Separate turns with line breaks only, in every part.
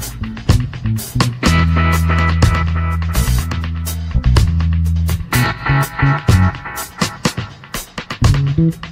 thank you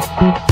Thank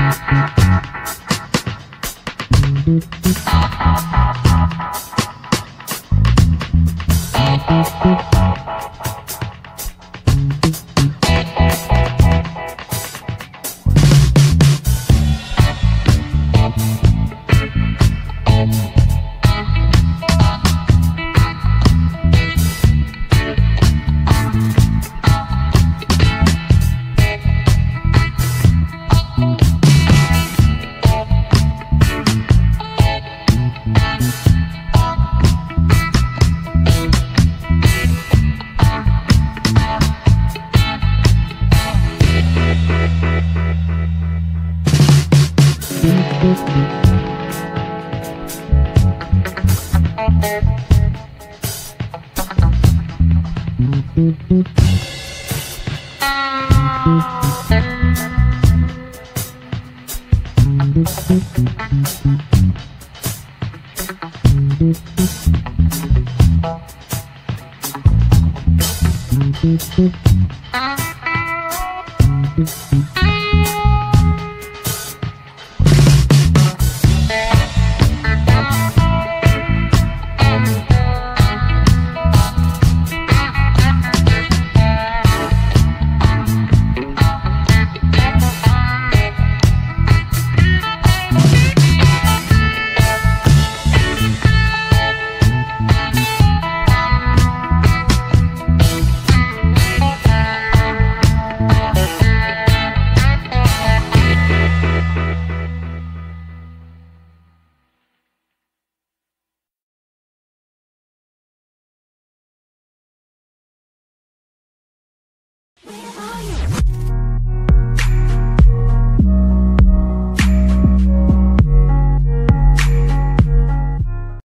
Thank you. Thank